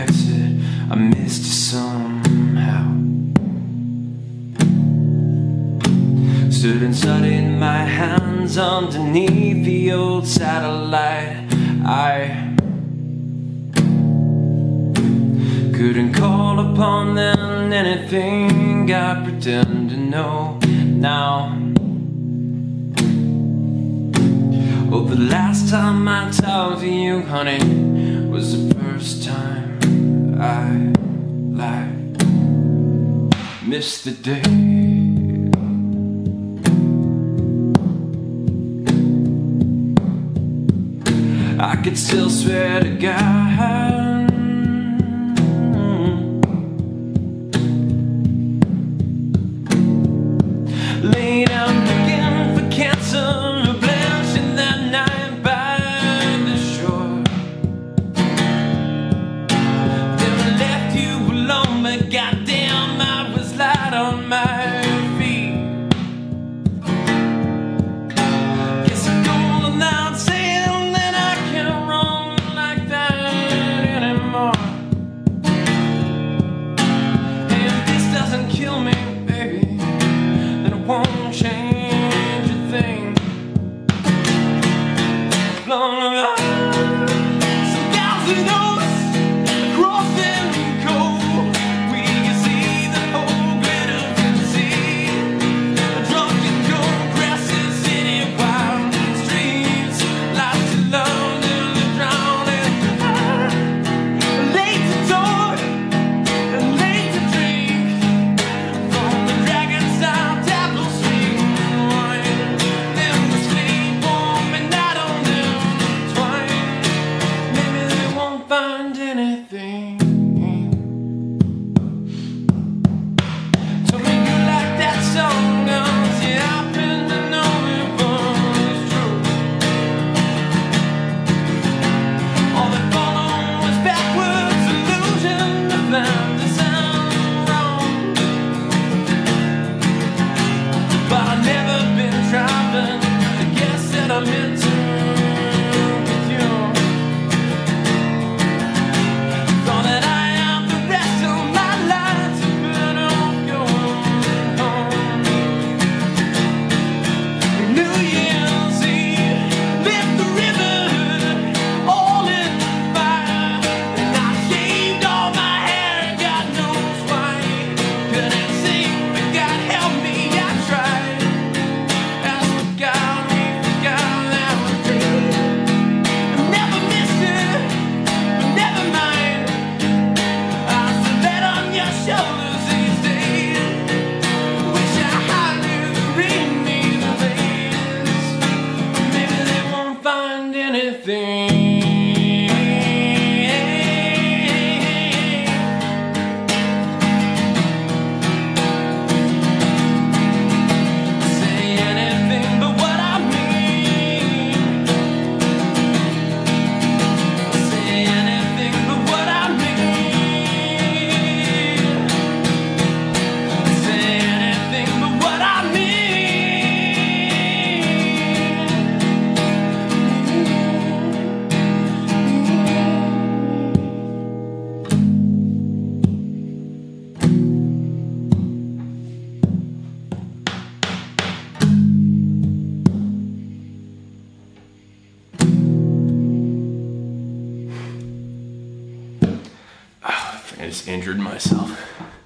I missed you somehow. Stood inside in my hands underneath the old satellite. I couldn't call upon them anything I pretend to know. Now Oh, the last time I talked to you, honey was the first time. I like miss the day. I could still swear to God on my feet. Guess I'm going out saying that I can't run like that anymore. And if this doesn't kill me, baby, then it won't. just injured myself.